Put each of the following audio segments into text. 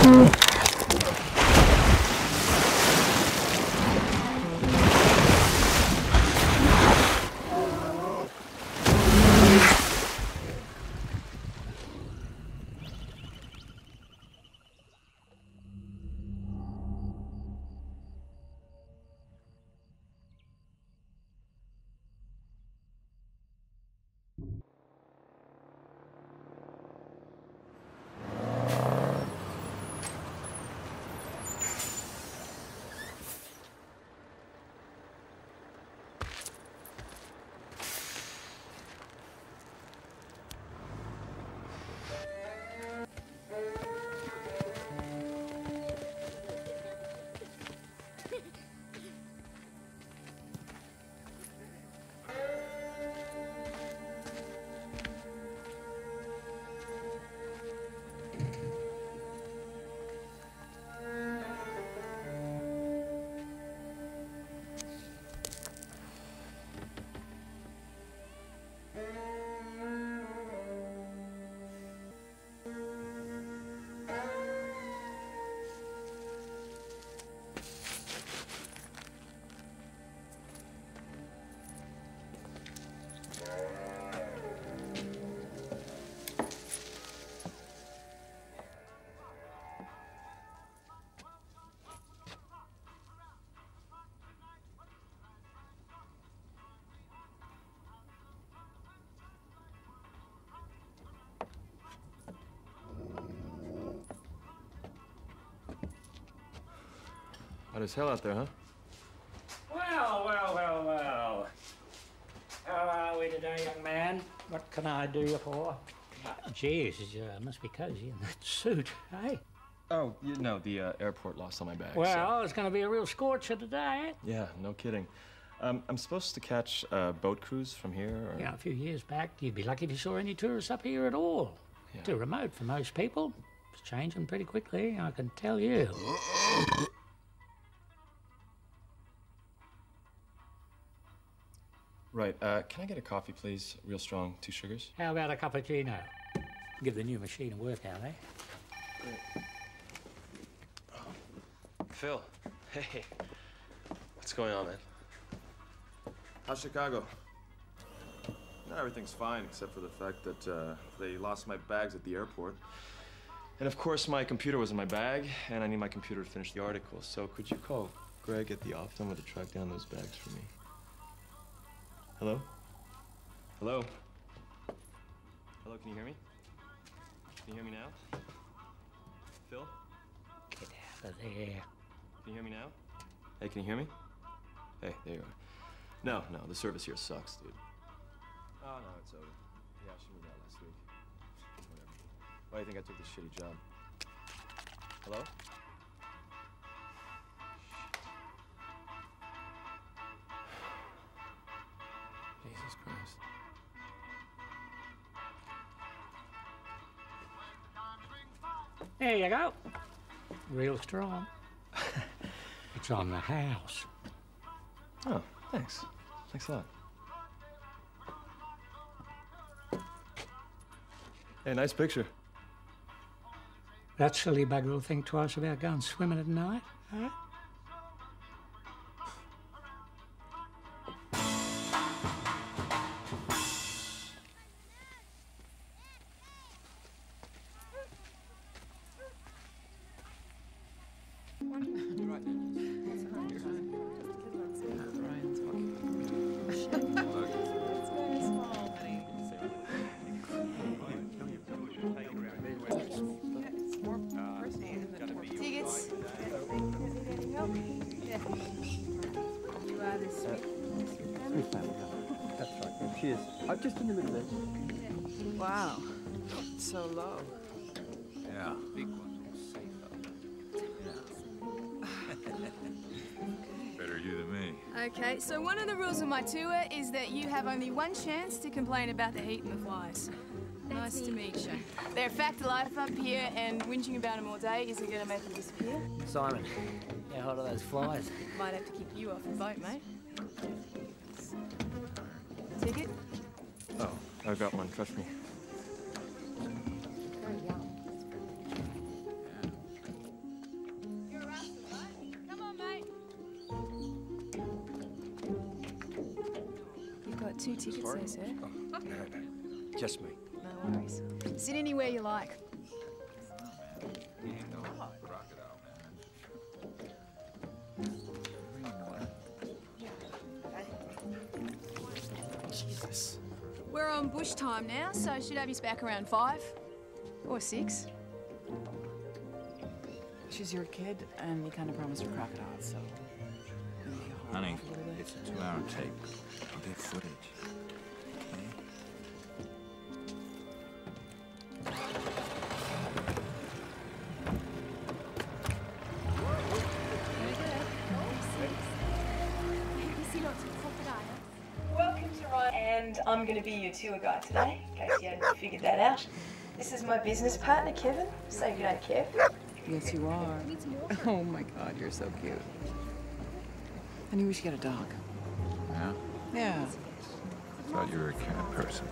Mm-hmm. Hot as hell out there, huh? Well, well, well, well. How are we today, young man? What can I do you for? Uh, Jeez, uh, must be cozy in that suit, hey? Oh, you know, the uh, airport lost all my bags. so- Well, it's going to be a real scorcher today. Yeah, no kidding. Um, I'm supposed to catch a boat cruise from here, or... You know, a few years back, you'd be lucky if you saw any tourists up here at all. Yeah. Too remote for most people. It's changing pretty quickly, I can tell you. Right, uh, can I get a coffee, please? Real strong, two sugars? How about a cappuccino? Give the new machine a workout, eh? Phil, hey. What's going on, man? How's Chicago? No, everything's fine, except for the fact that uh, they lost my bags at the airport. And of course, my computer was in my bag, and I need my computer to finish the article. So could you call Greg at the off number to track down those bags for me? Hello? Hello? Hello, can you hear me? Can you hear me now? Phil? Get out of there. Can you hear me now? Hey, can you hear me? Hey, there you are. No, no, the service here sucks, dude. Oh, no, it's over. Yeah, she moved out last week. Whatever. Why do you think I took this shitty job? Hello? There you go. Real strong. it's on the house. Oh, thanks. Thanks a lot. Hey, nice picture. That silly bugger will think twice about going swimming at night, huh? My tour is that you have only one chance to complain about the heat and the flies. nice to meet you. They're a fact of life up here, and whinging about them all day isn't going to make them disappear. Simon, how hot are those flies? Might have to kick you off the boat, mate. Ticket? Oh, I've got one, trust me. Two tickets there, sir. Oh, Just me. No worries. Sit anywhere you like. He ain't no crocodile, man. Jesus. We're on bush time now, so should have you back around five or six. She's your kid, and we kind of promised her crocodiles, so. maybe you hold Honey, off a little bit. it's a two-hour tape. I'll get footage. Welcome to Ryan, and I'm going to be your tour guide today, in case you hadn't figured that out. This is my business partner, Kevin. so you don't Kev. Yes, you are. Oh my God, you're so cute. I knew we should get a dog. Yeah? Yeah. Thought you were a cat person.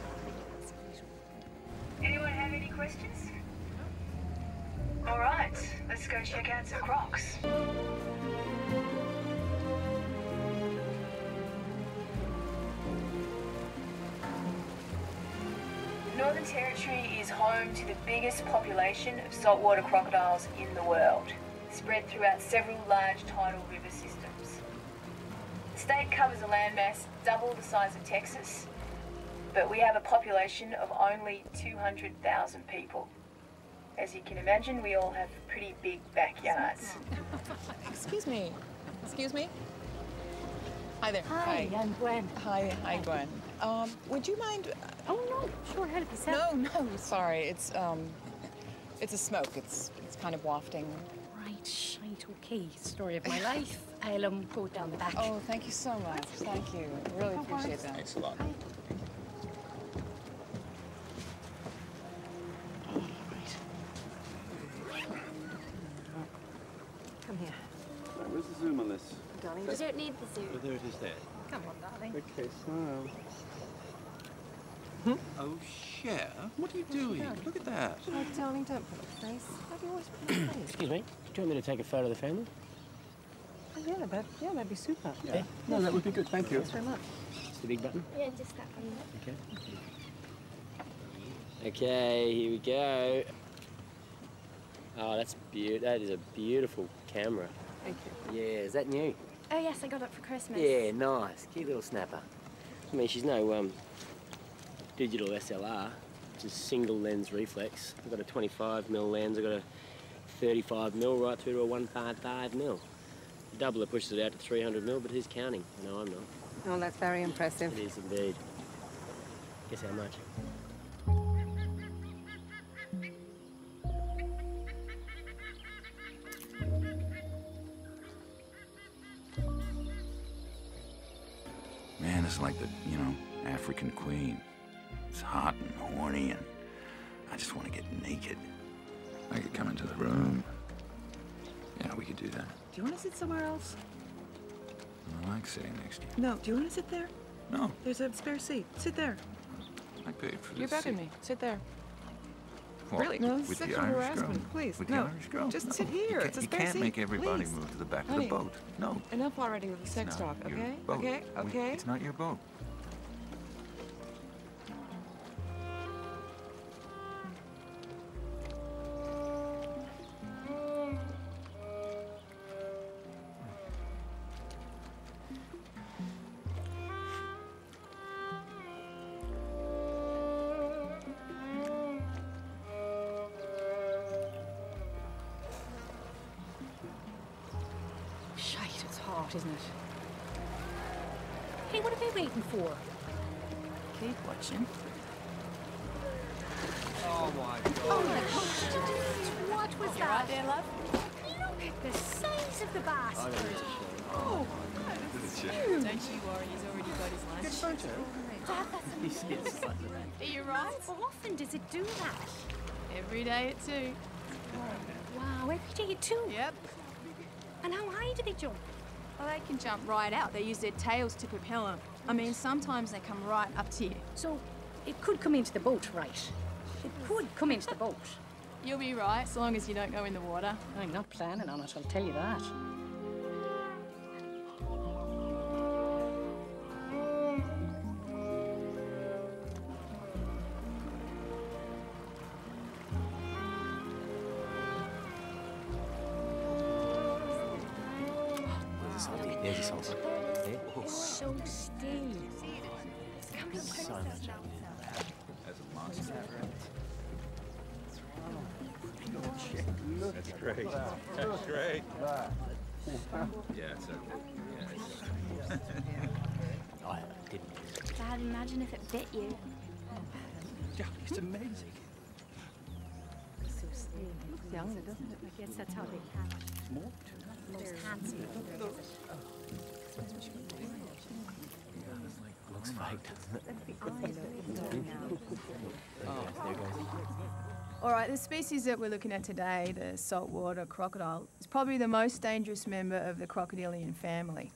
Anyone have any questions? All right, let's go check out some crocs. Northern Territory is home to the biggest population of saltwater crocodiles in the world, spread throughout several large tidal river systems. The state covers a landmass double the size of Texas, but we have a population of only 200,000 people. As you can imagine, we all have pretty big backyards. Excuse me. Excuse me. Hi there. Hi, I'm Gwen. Hi, hi, Gwen. Um, would you mind? Oh no, sure, help yourself. No, no, sorry. It's um, it's a smoke. It's it's kind of wafting. Right, shite, okay. Story of my life. I'll down the back. Oh, thank you so much. Thank you. Really appreciate that. Thanks a lot. Come here. Where's the zoom on this? Darling, you don't need the zoom. there it is there. Come on, darling. Okay, smile. Hmm? Oh, Cher, what are you doing? Look at that. Oh, darling, don't put a face. Why do you always put a face? Excuse me. Do you want me to take a photo of the family? Yeah, that, yeah, that'd be super. Yeah. No, that would be good. Thank you. Thanks very much. It's the big button. Yeah, just that one. Okay. Okay, here we go. Oh, that's beautiful. That is a beautiful camera. Thank you. Yeah, is that new? Oh, yes, I got it for Christmas. Yeah, nice. Cute little snapper. I mean, she's no um, digital SLR. It's a single lens reflex. I've got a 25 mm lens. I've got a 35 mm right through to a 155 mm. Doubler pushes it out to 300 mil, but who's counting? No, I'm not. Oh, that's very impressive. It is indeed. Guess how much? Man, it's like the, you know, African queen. It's hot and horny, and I just want to get naked. I could come into the room. Yeah, we could do that. Do you want to sit somewhere else? I like sitting next to you. No. Do you want to sit there? No, There's a spare seat. Sit there. I paid for this. You're begging seat. me. Sit there. What, Really? No, with the sexual Irish harassment, girl? please. With No, the Irish girl? just No, sit here. can't- It's a You can't seat, make everybody please. move to the back of the boat. No. Enough already with the sex talk, not your okay? boat. Okay, We- okay. It's not your boat. Every day at two. Wow, every day too. Yep. And how high do they jump? Well, they can jump right out. They use their tails to propel them. I mean, sometimes they come right up to you. So it could come into the boat, right? It could come into the boat. You'll be right, so long as you don't go in the water. I'm not planning on it, I'll tell you that. That's great. That's great. Yeah, it's a, yeah, it's I didn't. Dad, imagine if it bit you. Yeah, it's amazing. It's So steep. Looks younger, doesn't it? I guess that's how they hatch. More Most handsome. Looks fake, doesn't it? Oh, there it goes. All right, the species that we're looking at today, the saltwater crocodile, is probably the most dangerous member of the crocodilian family.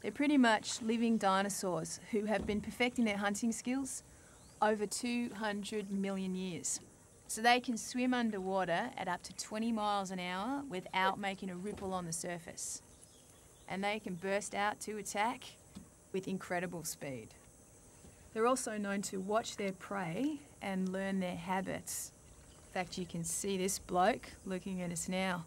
They're pretty much living dinosaurs who have been perfecting their hunting skills over 200 million years. So they can swim underwater at up to 20 miles an hour without making a ripple on the surface. And they can burst out to attack with incredible speed. They're also known to watch their prey and learn their habits. In fact, you can see this bloke looking at us now.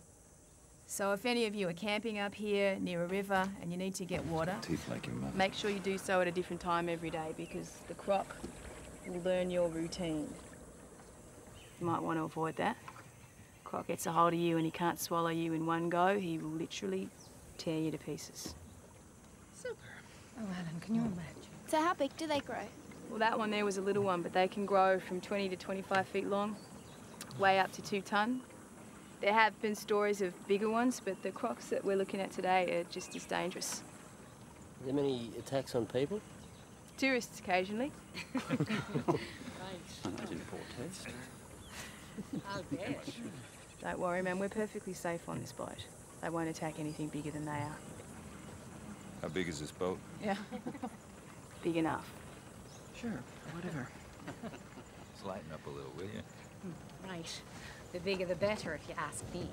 So if any of you are camping up here near a river and you need to get water, teeth like your make sure you do so at a different time every day because the croc will learn your routine. You might want to avoid that. Croc gets a hold of you and he can't swallow you in one go. He will literally tear you to pieces. Super. Oh, Alan, can you imagine? So how big do they grow? Well, that one there was a little one, but they can grow from 20 to 25 feet long, way up to two ton. There have been stories of bigger ones, but the crocs that we're looking at today are just as dangerous. Are there many attacks on people? Tourists occasionally. That's in poor taste. Don't worry, man, we're perfectly safe on this boat. They won't attack anything bigger than they are. How big is this boat? Yeah. Big enough. Sure, whatever. Let's lighten up a little, will you? Right. The bigger the better, if you ask me.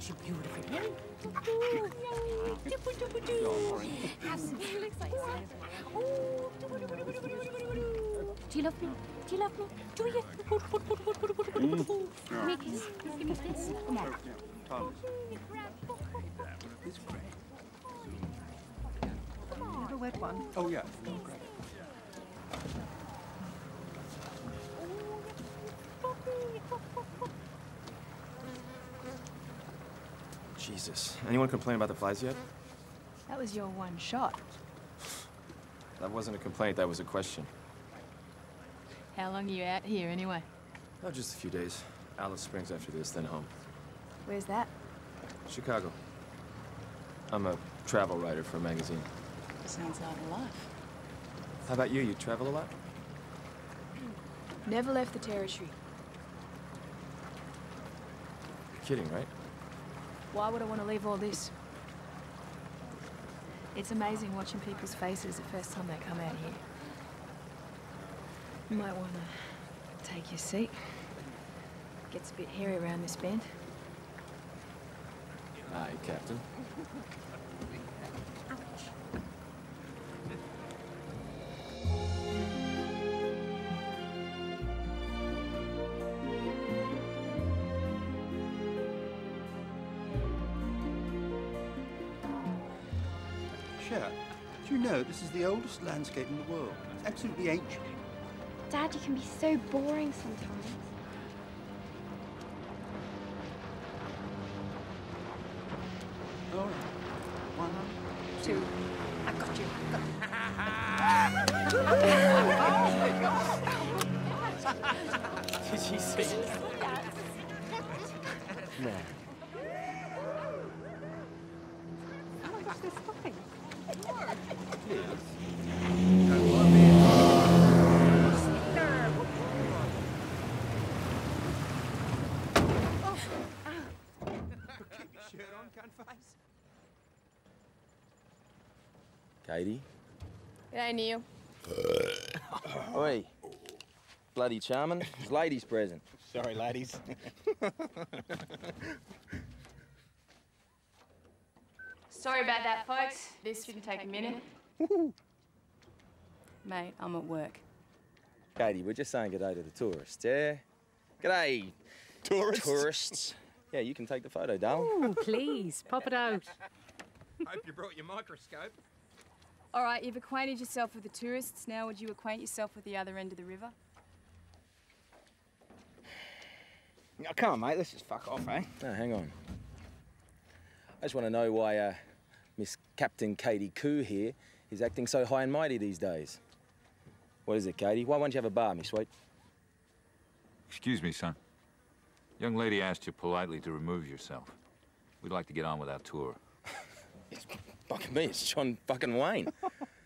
Aren't you beautiful? Have some oh. Do you love me? Do you love me? Do you? A kiss. Give me a kiss. Come on. Have wet one. Oh, yeah. Jesus. Anyone complain about the flies yet? That was your one shot. That wasn't a complaint, that was a question. How long are you out here anyway? Oh, just a few days. Alice Springs after this, then home. Where's that? Chicago. I'm a travel writer for a magazine. Sounds like a life. How about you? You travel a lot? Never left the territory. You're kidding, right? Why would I want to leave all this? It's amazing watching people's faces the first time they come out here. You might want to take your seat. Gets a bit hairy around this bend. Aye, Captain. know this is the oldest landscape in the world? It's absolutely ancient. Dad, you can be so boring sometimes. Katie? G'day, Neil. Oi. bloody charming. It's ladies' present. Sorry, ladies. Sorry about that, folks. This shouldn't take a minute. Mate, I'm at work. Katie, we're just saying good day to the tourists, yeah? G'day, Tourists? tourists. Yeah, you can take the photo, darling. Ooh, please, pop it out. Hope you brought your microscope. All right, you've acquainted yourself with the tourists. Now, would you acquaint yourself with the other end of the river? Oh, come on, mate. Let's just fuck off, eh? No, hang on. I just want to know why uh, Miss Captain Katie Koo here is acting so high and mighty these days. What is it, Katie? Why won't you have a bar, me sweet? Excuse me, son. Young lady asked you politely to remove yourself. We'd like to get on with our tour. Fucking me, it's John fucking Wayne.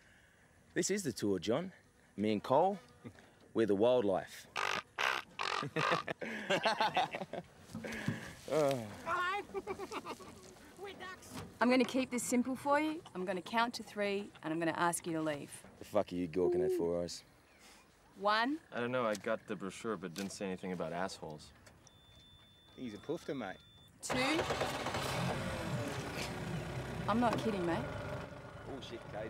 this is the tour, John. Me and Cole, we're the wildlife. oh. I'm going to keep this simple for you. I'm going to count to three, and I'm going to ask you to leave. The fuck are you gawking at for us? One, I don't know, I got the brochure but didn't say anything about assholes. He's a poofter, mate. two. I'm not kidding, mate. Bullshit, Katie.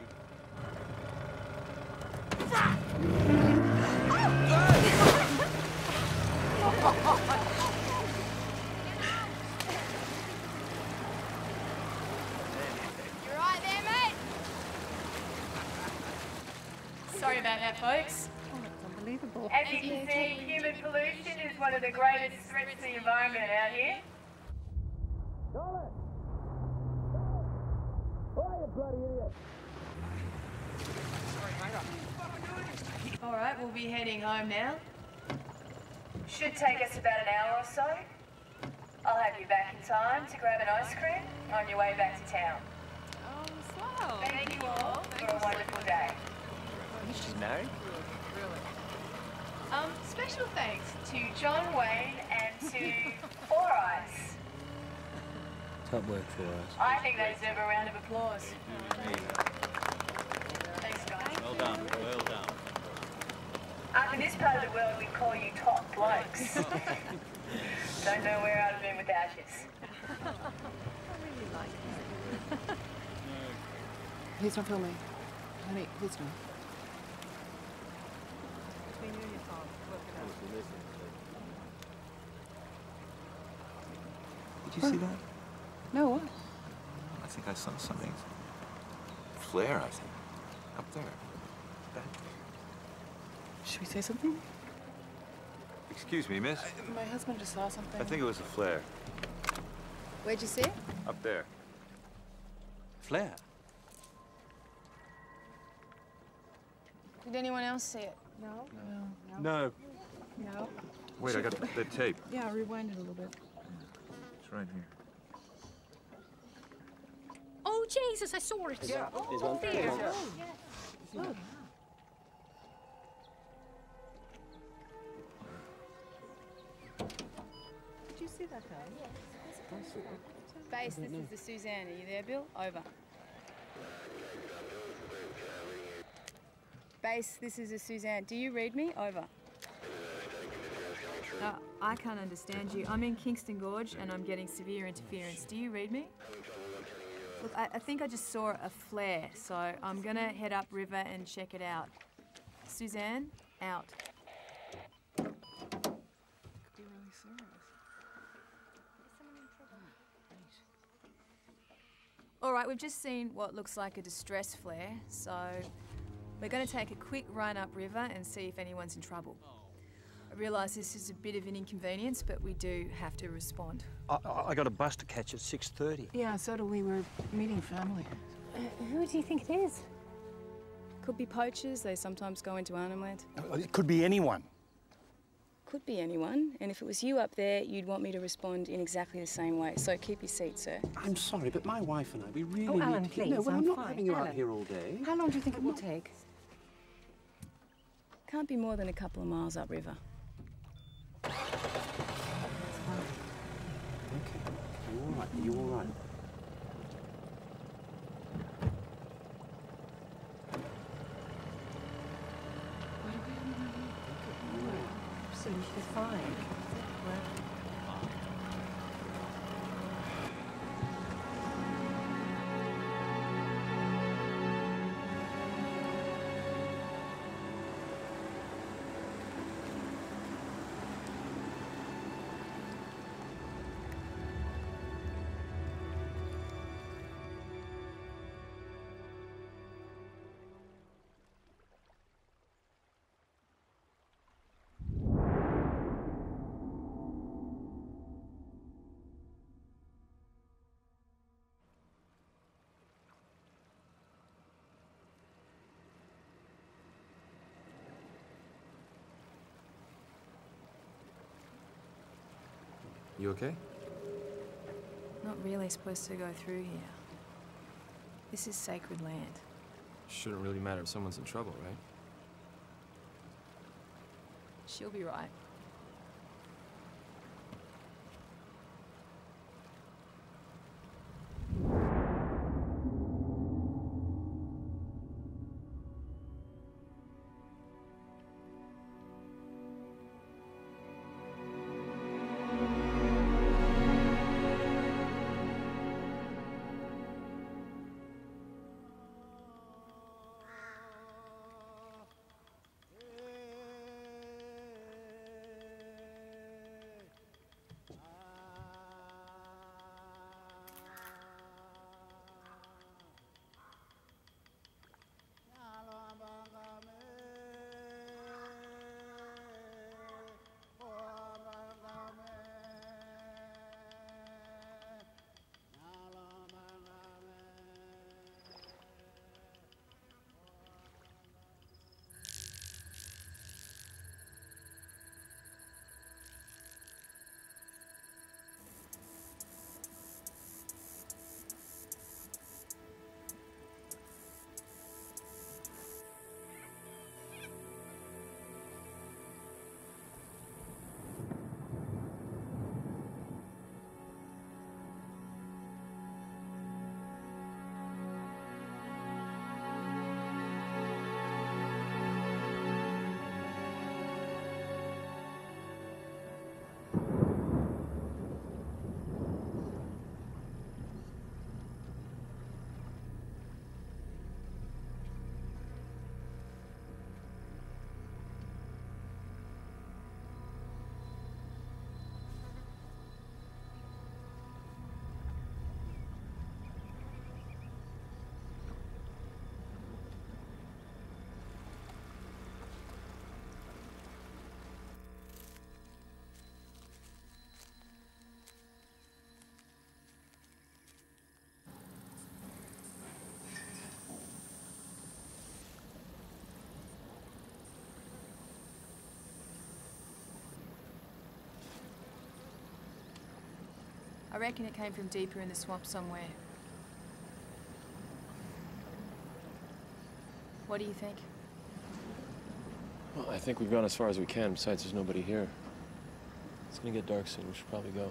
You're right there, mate. Sorry about that, folks. Unbelievable. As you can see, human pollution is one of the greatest threats to the environment out here. All right, we'll be heading home now. Should take us about an hour or so. I'll have you back in time to grab an ice cream on your way back to town. Oh, slow. Thank you all for a wonderful day. She's married? Um, special thanks to John Wayne and to Four Eyes. Top work for us. I think they deserve a round of applause. Thanks, guys. Well done, well done. Up in this part of the world, we call you top blokes. Don't know where I'd have been without you. Please don't film me. Honey, please don't. Did you see that? No, what? I think I saw something. Flare, I think. Up there. That- Should we say something? Excuse me, miss. My husband just saw something. I think it was a flare. Where'd you see it? Up there. Flare? Did anyone else see it? No. No. No. Wait, I got the tape. Yeah, rewind it a little bit. It's right here. Oh, Jesus, I saw it. Yeah. There's one. There. There's one. Oh. Did you see that guy? Base, this is the Suzanne. Are you there, Bill? Over. Base, this is a Suzanne. Do you read me? Over. Uh, I can't understand you. I'm in Kingston Gorge and I'm getting severe interference. Do you read me? Look, I, I think I just saw a flare, so I'm gonna head up river and check it out. Suzanne, out. All right, we've just seen what looks like a distress flare, so we're going to take a quick run up river and see if anyone's in trouble. I realise this is a bit of an inconvenience, but we do have to respond. I, I- I got a bus to catch at 6.30. Yeah, so do we. We're meeting family. Uh, who do you think it is? Could be poachers, they sometimes go into Arnhem Land. Uh, it could be anyone. Could be anyone, and if it was you up there, you'd want me to respond in exactly the same way. So keep your seat, sir. I'm sorry, but my wife and I, we really Oh, need to... please, no, well, I'm I'm not fine. having you out here all day. How long do you think it will take? Can't be more than a couple of miles upriver. Okay. You all right? Are you all right? Absolutely fine. You okay? Not really supposed to go through here. This is sacred land. Shouldn't really matter if someone's in trouble, right? She'll be right. I reckon it came from deeper in the swamp somewhere. What do you think? Well, I think we've gone as far as we can. Besides, there's nobody here. It's gonna get dark soon. We should probably go.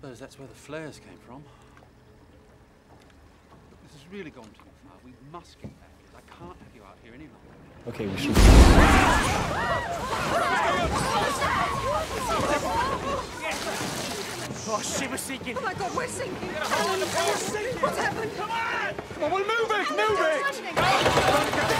Suppose that's where the flares came from. Look, this has really gone too far. We must get back. I can't have you out here any longer. Okay, we should. Oh shit, we're sinking. Oh my god, we're sinking. What's happened? Come on! Come on, we'll move it, move it!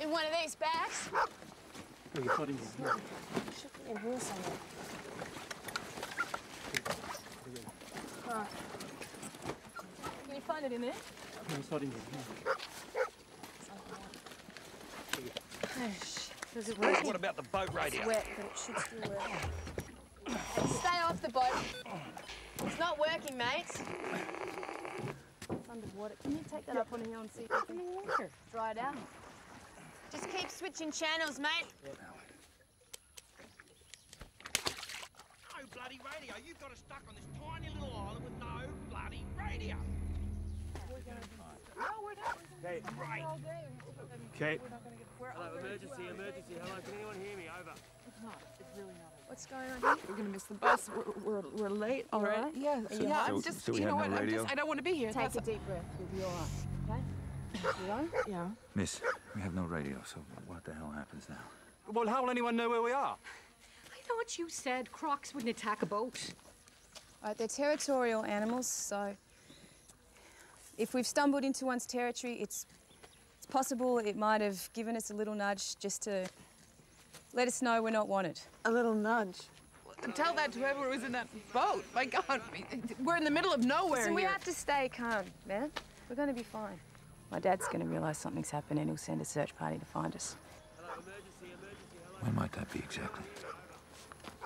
in one of these bags. Oh, you thought he was here. Should be in here somewhere. Alright. Can you find it in there? You thought he was here. Does it What what about the boat radio? It's wet, but it should still work. Hey, stay off the boat. It's not working, mate. It's underwater. Can you take that up on here and see if you can dry it out? Just keep switching channels, mate. No bloody radio. You've got us stuck on this tiny little island with no bloody radio. No, we're not. Okay, right. Okay. Hello, emergency, emergency. Hello, can anyone hear me? Over. It's not. It's really not. What's going on here? We're gonna miss the bus. We're, we're, we're late You all already. right? Yeah, Are yeah. hot? I'm just, so you know no what? I'm just, I don't want to be here. Take That's a deep breath. You'll be all right. Okay? You all right? Yeah. Miss, we have no radio, so what the hell happens now? Well, how will anyone know where we are? I thought you said crocs wouldn't attack a boat. Right, they're territorial animals, so if we've stumbled into one's territory, it's it's possible it might have given us a little nudge just to let us know we're not wanted. A little nudge. Tell that to whoever was in that boat. My God, we're in the middle of nowhere Listen, we here. have to stay calm, man. We're gonna be fine. My dad's gonna realise something's happened and he'll send a search party to find us. When might that be exactly?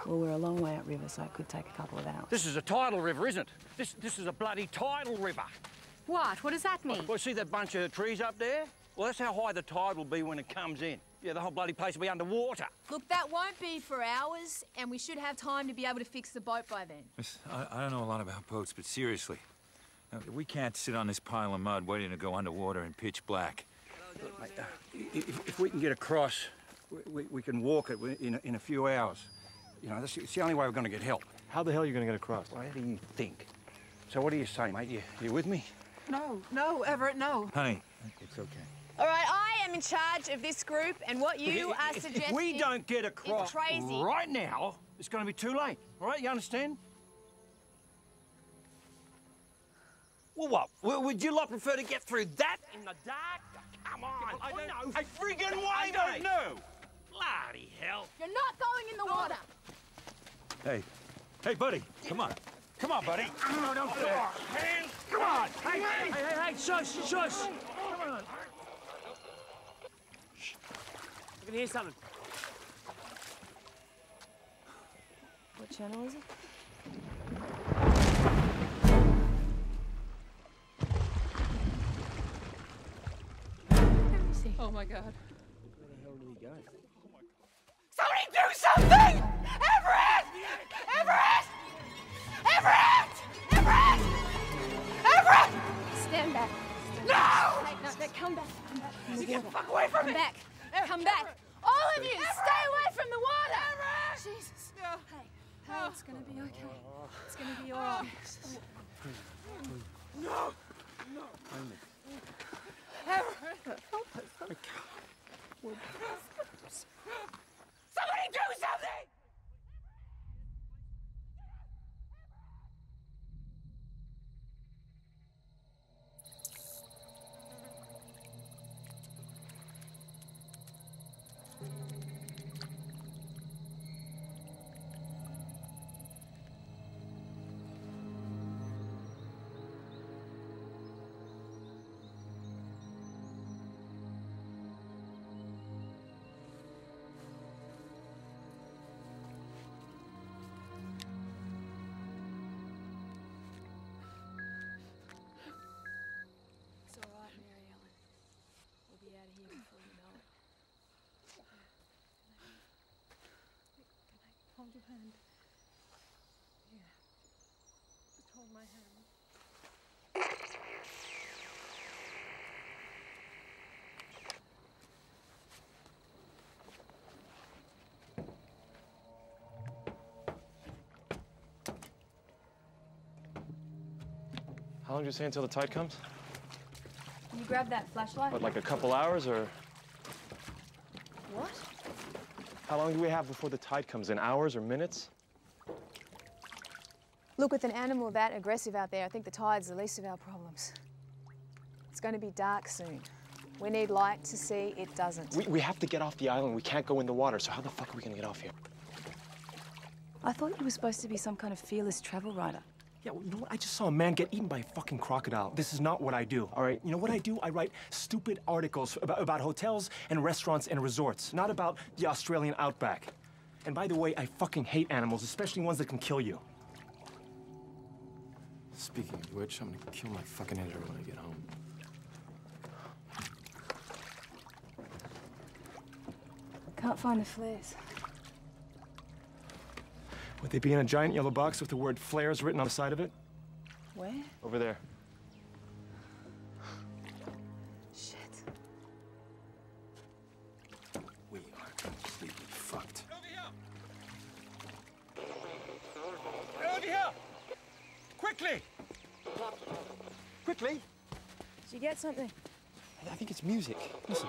Well, we're a long way upriver, so it could take a couple of hours. This is a tidal river, isn't it? This this is a bloody tidal river. What? What does that mean? Well, see that bunch of trees up there? Well, that's how high the tide will be when it comes in. Yeah, the whole bloody place will be underwater. Look, that won't be for hours, and we should have time to be able to fix the boat by then. Miss, I, I don't know a lot about boats, but seriously, we can't sit on this pile of mud waiting to go underwater in pitch black. If, if we can get across, we, we, we can walk it in a, in a few hours. You know, that's, it's the only way we're going to get help. How the hell are you going to get across? What do you think? So what do you say, mate? You, you with me? No, no, Everett, no. Honey, it's okay. All right, I am in charge of this group, and what you If- are if, suggesting. if we don't get across crazy. right now, it's going to be too late. All right, you understand? Well, what? W- Would you lot prefer to get through that in the dark? Come on. Oh, I don't know. A friggin' way, I don't know. Bloody hell. You're not going in the water. Hey, hey, buddy, come on. Come on, buddy. No, don't fair. Hands. Come on. Hey, hey, hey, hey, shush, shush. Come on. I can hear something. What channel is it? Oh my God. Where the hell did he go? Somebody do something! Everett! Everett! Everett! Everett! Everett! Stand back. No! Hey, no, no, come back. Come back. From the You get water. the fuck away from come me! back. Come back. All of you, stay away from the water. Jesus. Hey, hey, it's gonna be okay. It's gonna be all right. Ah. No! No! Everett! Somebody do something! Hold your hand. Yeah. Just hold my hand. How long do you say until the tide comes? Can you grab that flashlight? What, like a couple hours or What? How long do we have before the tide comes in? Hours or minutes? Look, with an animal that aggressive out there, I think the tide's the least of our problems. It's going to be dark soon. We need light to see it doesn't. We, we have to get off the island. We can't go in the water. So how the fuck are we gonna get off here? I thought you were supposed to be some kind of fearless travel writer. Yeah, well, you know what? I just saw a man get eaten by a fucking crocodile. This is not what I do, all right? You know what I do? I write stupid articles about, about hotels and restaurants and resorts, not about the Australian outback. And by the way, I fucking hate animals, especially ones that can kill you. Speaking of which, I'm gonna kill my fucking editor when I get home. Can't find the flares. Would they be in a giant yellow box with the word flares written on the side of it? Where? Over there. Shit. We are completely fucked. Over here! Over here! Quickly! Quickly! Did you get something? I think it's music. Listen.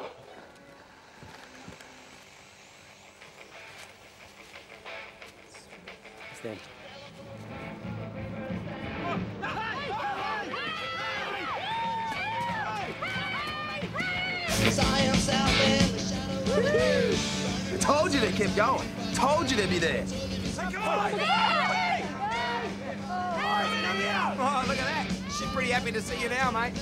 Be there. Oh, look at that. She's pretty happy to see you now, mate.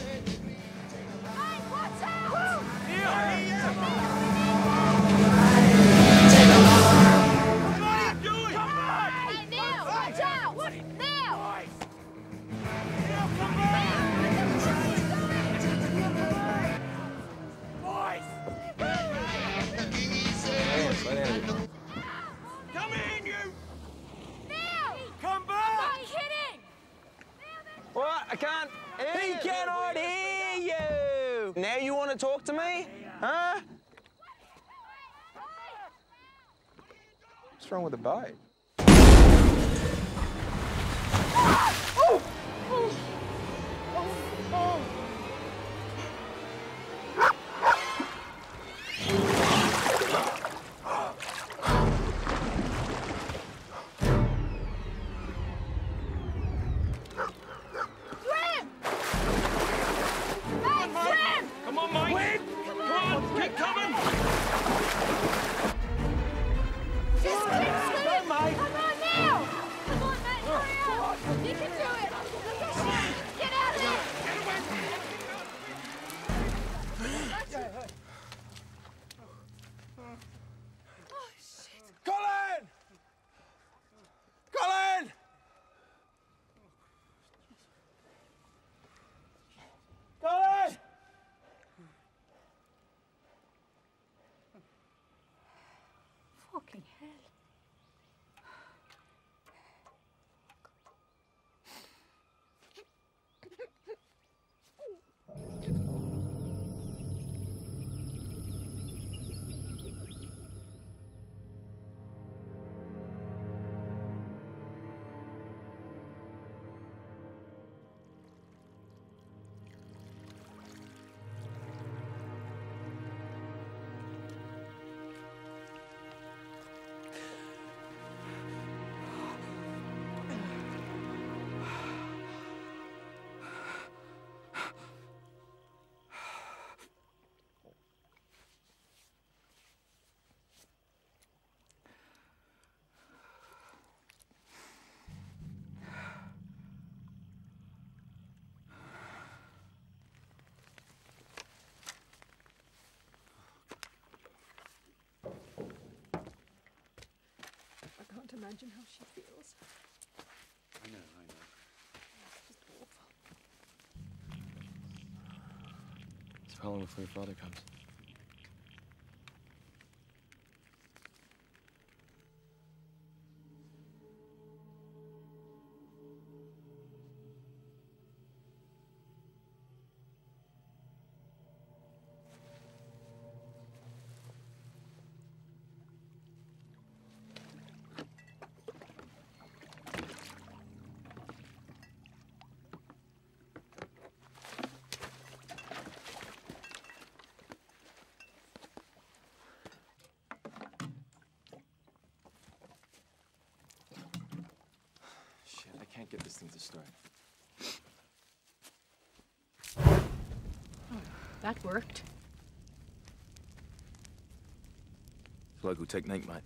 I can't hear He cannot hear you! Now you want to talk to me? Huh? What's wrong with the boat? Imagine how she feels. I know, I know. It's just awful. So how long before your father comes? can't get this thing to start. That worked. It's local technique, mate.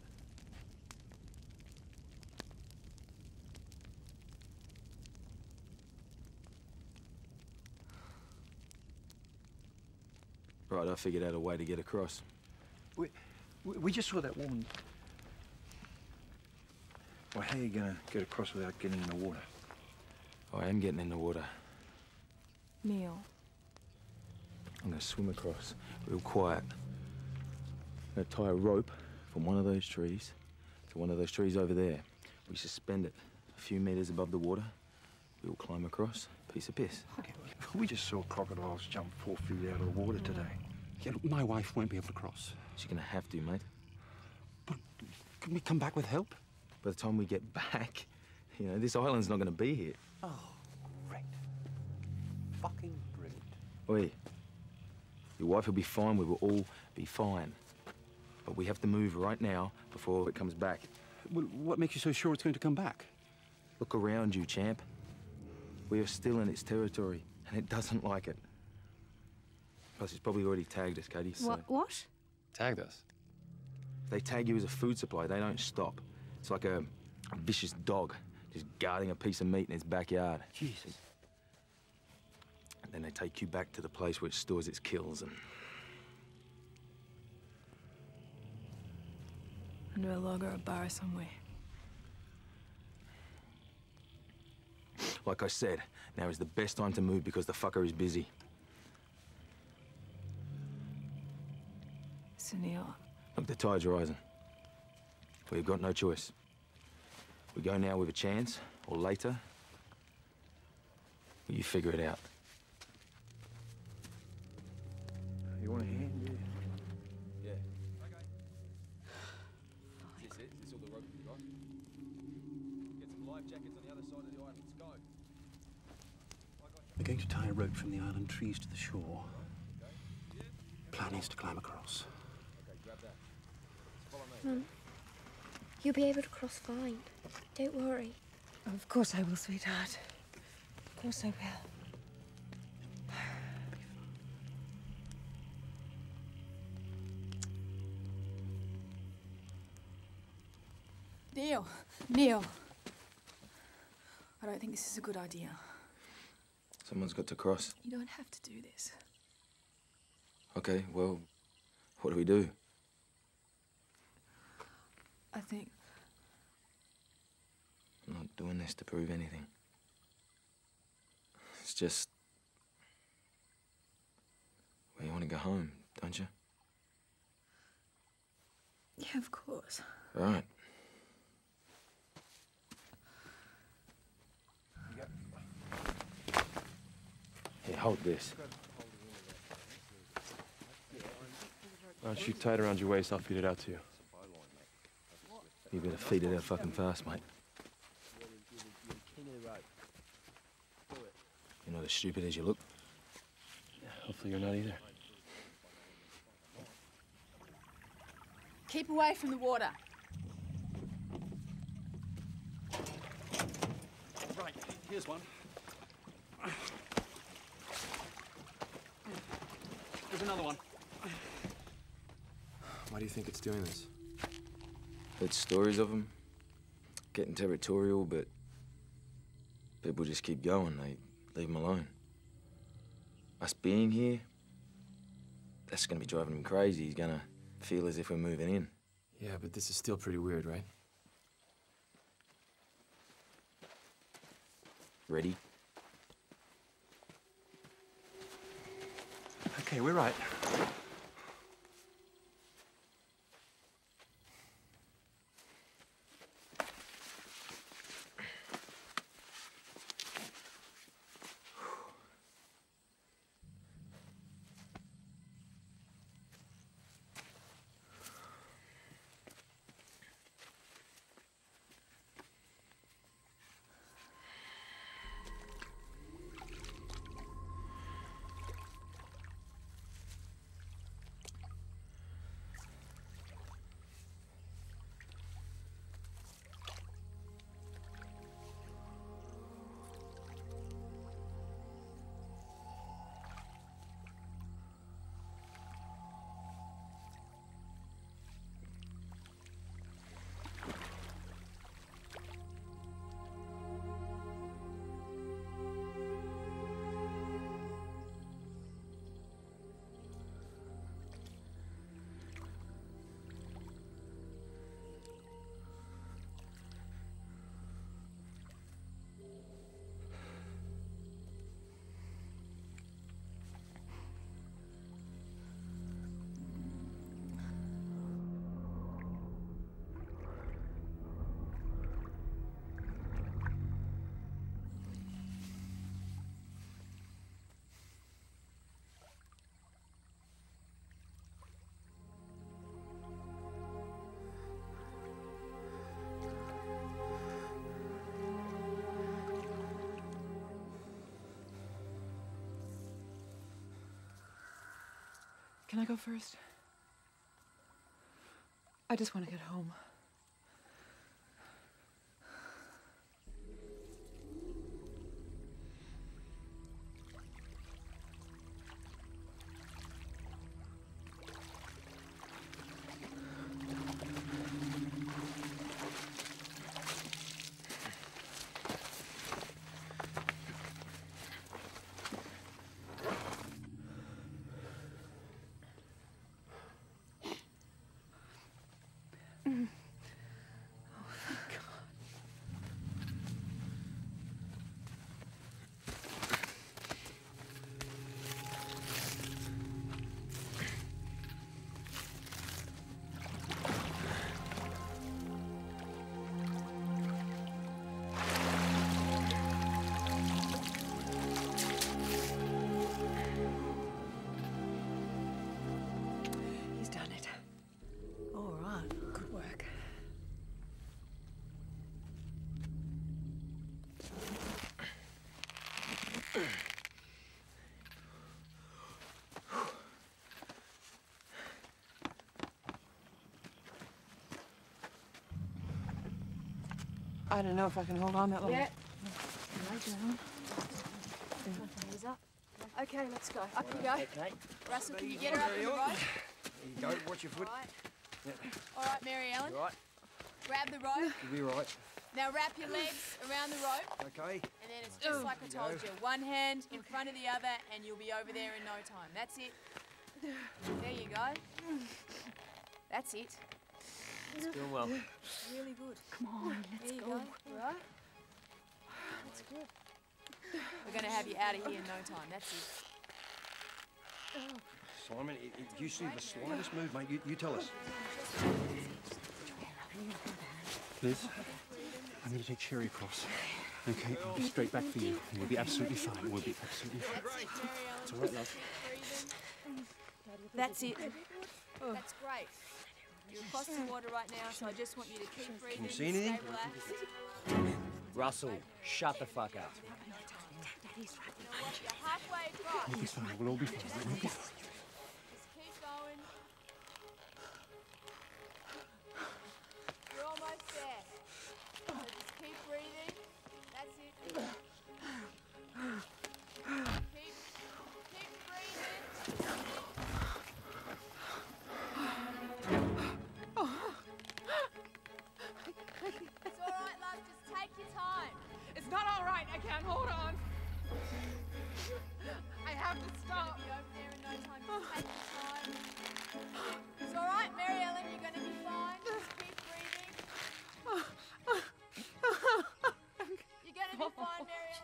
Right, I figured out a way to get across. We, we just saw that woman well, how are you gonna get across without getting in the water? I am getting in the water. Neil. I'm gonna swim across, real quiet. I'm gonna tie a rope from one of those trees to one of those trees over there. We suspend it a few meters above the water. We'll climb across, piece of piss. We just saw crocodiles jump four feet out of the water today. Yeah, look, my wife won't be able to cross. She's gonna have to, mate. But can we come back with help? By the time we get back, you know, this island's not gonna be here. Oh, great. Fucking brilliant. Oi, your wife will be fine, we will all be fine. But we have to move right now before it comes back. Well, what makes you so sure it's going to come back? Look around you, champ. We are still in its territory, and it doesn't like it. Plus, it's probably already tagged us, Katie, so... What? What? Tagged us. They tag you as a food supply, they don't stop. It's like a, vicious dog just guarding a piece of meat in its backyard. Jesus. And then they take you back to the place where it stores its kills and... Under a log or a bar somewhere. Like I said, now is the best time to move because the fucker is busy. So, Neil, Look, the tide's rising. We've got no choice. We go now with a chance, or later. You figure it out. You want a hand? Yeah. Is this it? Is this all the rope you got? Get some life jackets on the other side of the island. Let's go. We're going to tie a rope from the island trees to the shore. Plan is to climb across. Okay, grab that. Follow me. Mum, you'll be able to cross fine. Don't worry. Of course I will, sweetheart. Of course I will. Neil, Neil. I don't think this is a good idea. Someone's got to cross. You don't have to do this. Okay, well, what do we do? I think I'm not doing this to prove anything. It's just. Well, you want to go home, don't you? Yeah, of course. All right. Here, hold this. Why don't you tie it around your waist? I'll feed it out to you. You better feed it out fucking fast, mate. You're not as stupid as you look. Hopefully you're not either. Keep away from the water. Right, here's one. There's another one. Why do you think it's doing this? Heard stories of them. Getting territorial, but people just keep going. They leave them alone. Us being here, that's gonna be driving him crazy. He's gonna feel as if we're moving in. Yeah, but this is still pretty weird, right? Ready? Okay, we're right. Can I go first? I just want to get home. I don't know if I can hold on that long. Yeah. Lie up. Okay, let's go. Up you go. Okay. Russell, can you get her up on the rope? There you go. Watch your foot. All right. Yeah. All right, Mary Ellen. You right? Grab the rope. You'll be right. Now wrap your legs around the rope. Okay. And then it's just like I told you. One hand in front of the other, and you'll be over there in no time. That's it. There you go. That's it. It's doing well. Really good. Come on, let's go. go. All right. That's good. We're going to have you out of here in no time. That's it. Simon, i- if you see the slightest move, mate, you, you tell us. Liz, I'm going to take Sherry across. Okay, I'll be straight back for you. And we'll be absolutely fine. We'll be absolutely fine. It's all right, love. That's it. That's great. You're across the water right now, so I just want you to keep breathing. you see anything? Russell, shut the fuck up. You're halfway across. We'll be fine. We'll all be fine. We'll be fine.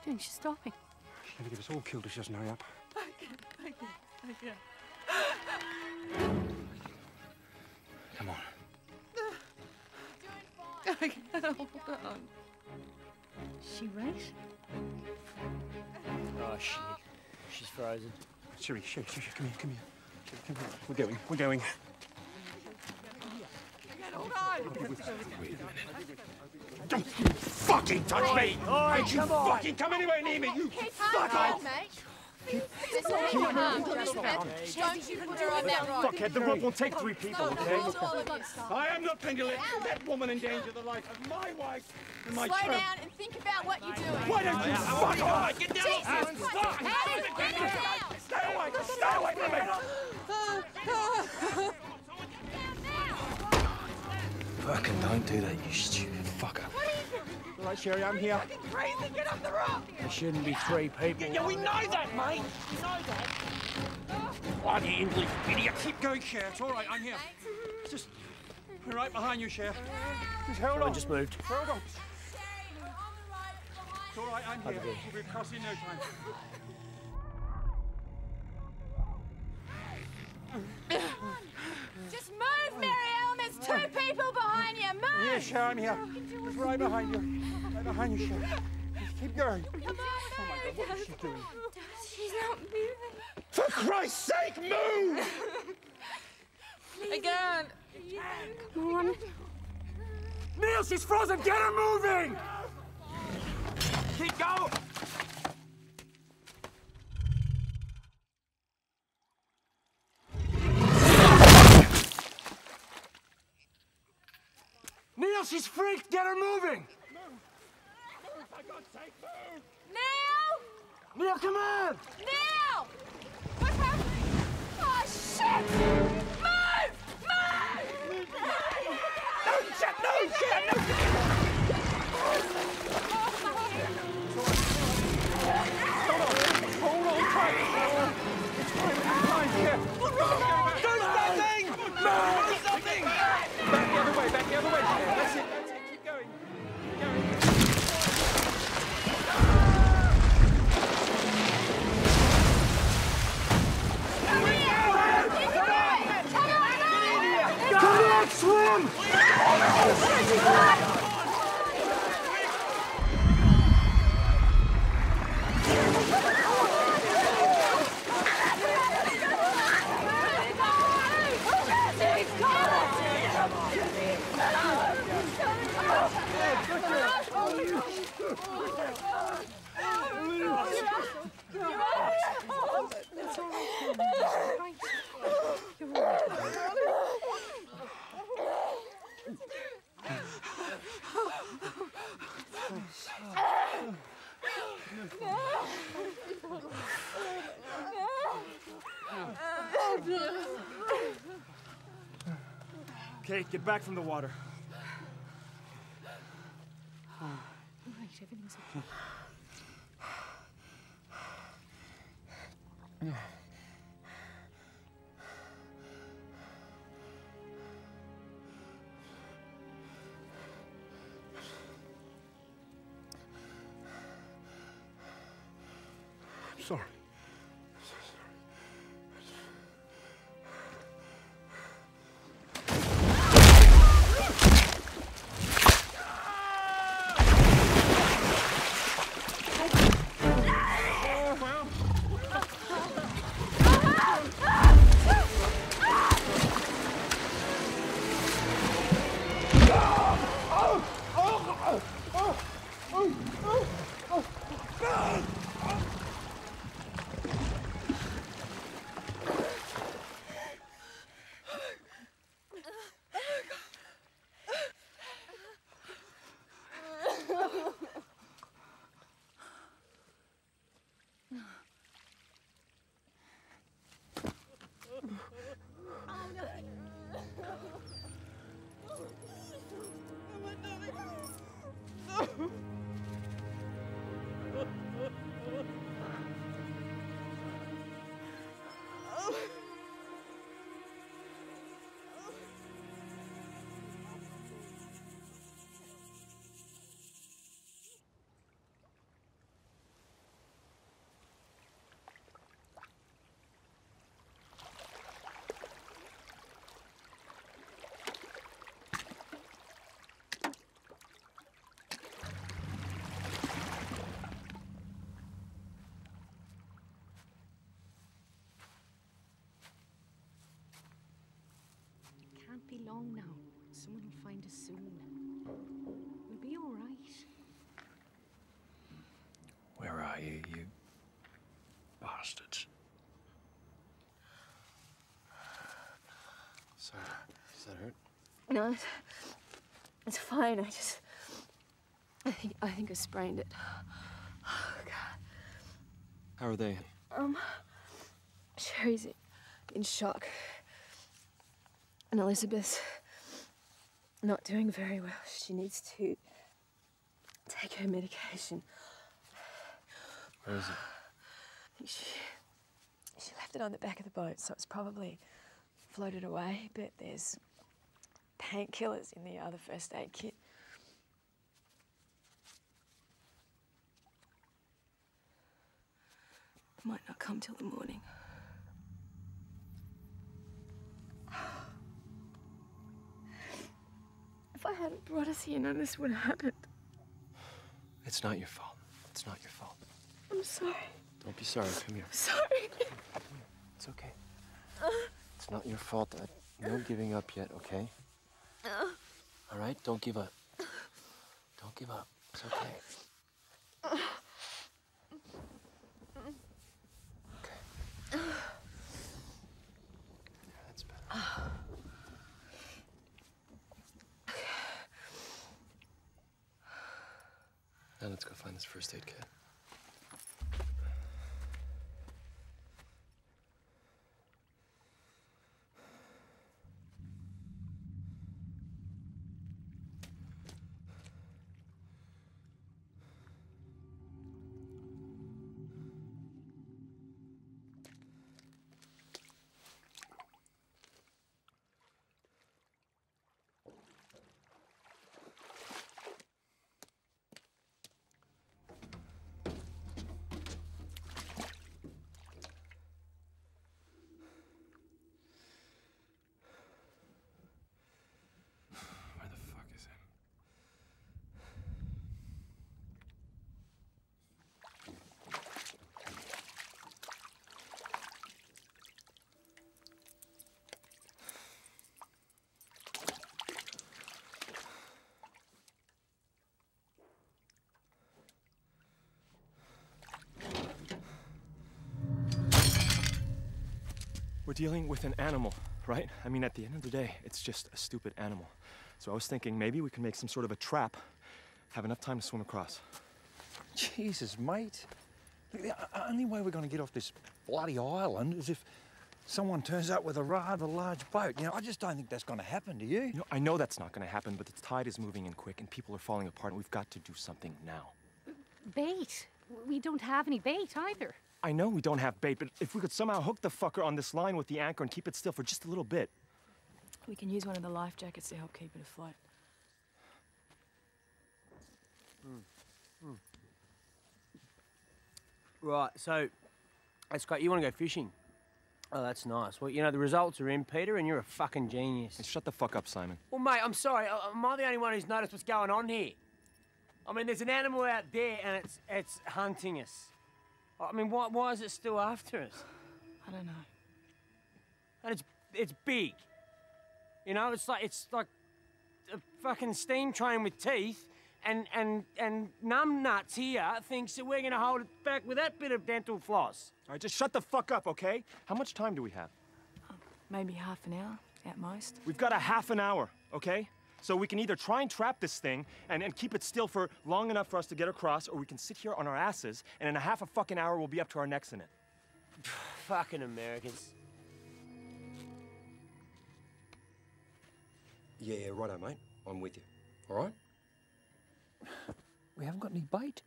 Doing? She's stopping. She's going to get us all killed if she doesn't hurry up. I can't. I can't. I can't. Come on. I can't hold on. She right? Oh, ah, shit. She's frozen. Sherry, Sherry, Sherry, come here, come here. Sherry, come here. We're going, we're going. I can't hold on. Don't you fucking touch me! Don't you fucking come anywhere near me, you Keep fuck off! mate. Just keep calm, Elizabeth. Don't you put her on that rope. Fuckhead, the rope will take three people, okay? It's all of you. I am not going to let that woman endanger the life of my wife and my Slow child. down and think about what you're doing. Why don't you fuck off? Get down Jesus off Christ, Stop! Hey, get down! Stay away! Stay away from me! Fucking don't do that, you stupid fucker. All right, Sherry, I'm here. Crazy. Get off the rock. There shouldn't be three people. Yeah, we know that, mate. We know that. Bloody English idiot. Keep going, Cher. It's all right. I'm here. Just we're right behind you, Cher. Just hold Someone on. just moved. Hold on. Sherry, you're on the rope behind It's all right. I'm here. We'll be across in no time. Just move, Mary Ellen. There's two people behind you. Move. Yeah, Cher, I'm here. Just right behind you. Right behind you, Cher. Just keep going. Come on, Oh my God, what is she doing? She's not moving. For Christ's sake, move! Again. Come on. Neil, she's frozen! Get her moving! Keep going! Neil, she's freaked! Get her moving! Neil! Neil, come on! Neil! What's happening? Oh, shit! Move! Move! No, shit, no, shit, no, Hold on tight. It's fine, it's fine, here. Do something! Do something! Back the other way, back the other way. That's it, that's it. Keep going. Keep going. Come back, swim! Okay, get back from the water. All right, everything's okay. Sorry. Be long now. Someone will find us soon. We'll be all right. Where are you, you bastards? Sorry. Does that hurt? No, it's, it's fine. I just. I think I think I sprained it. Oh, God. How are they? Um, Sherry's in shock, and Elizabeth's not doing very well. She needs to take her medication. Where is it? I think she she left it on the back of the boat, so it's probably floated away. But there's painkillers in the other first aid kit. Might not come till the morning. If I hadn't brought us here, none of this would have happened. It's not your fault. It's not your fault. I'm sorry. Don't be sorry. Come here. I'm Sorry. It's okay. It's not your fault. I, no giving up yet, okay? All right? Don't give up. Don't give up. It's okay. okay. Yeah, That's better. Let's go find this first aid kit. Where the fuck is it? We're dealing with an animal, right? I mean, at the end of the day, it's just a stupid animal. So I was thinking maybe we can make some sort of a trap, have enough time to swim across. Jesus, mate. Look, the uh, uh, only way we're going to get off this bloody island is if someone turns up with a rather large boat. You know, I just don't think that's going to happen, do you? You know, I know that's not going to happen, but the tide is moving in quick and people are falling apart, and we've got to do something now. Bait. We don't have any bait either. I know we don't have bait, but if we could somehow hook the fucker on this line with the anchor and keep it still for just a little bit. We can use one of the life jackets to help keep it afloat. Right, so that's great. You want to go fishing? Oh, that's nice. Well, you know, the results are in, Peter, and you're a fucking genius. shut the fuck up, Simon. Well, mate, I'm sorry. uh, Am I the only one who's noticed what's going on here? I mean, there's an animal out there, and it's it's hunting us. I mean, why, why is it still after us? I don't know. And it's it's big. You know, it's like it's like a fucking steam train with teeth, and and and numbnuts here thinks that we're gonna hold it back with that bit of dental floss. All right, just shut the fuck up, okay? How much time do we have? Maybe half an hour at most. We've got a half an hour, okay? So we can either try and trap this thing and, and keep it still for long enough for us to get across, or we can sit here on our asses, and in a half a fucking hour we'll be up to our necks in it. Fucking Americans. Yeah, yeah, righto, mate. I'm with you. All right? We haven't got any bait.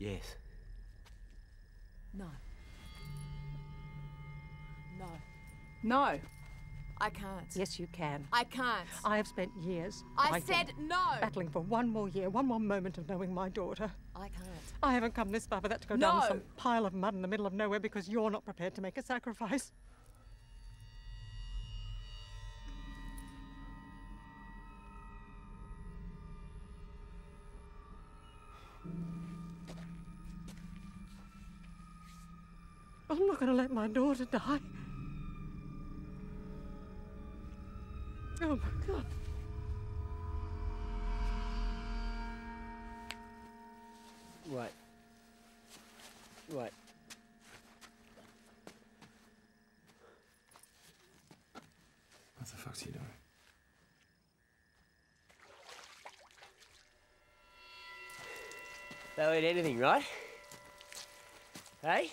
Yes. No. No. No. I can't. Yes, you can. I can't. I have spent years. I fighting, said no. Battling for one more year, one more moment of knowing my daughter. I can't. I haven't come this far for that to go down No. some pile of mud in the middle of nowhere because you're not prepared to make a sacrifice. Not going to let my daughter die. Oh my God. Right. Right. What the fuck's he doing? They'll eat anything, right? Hey?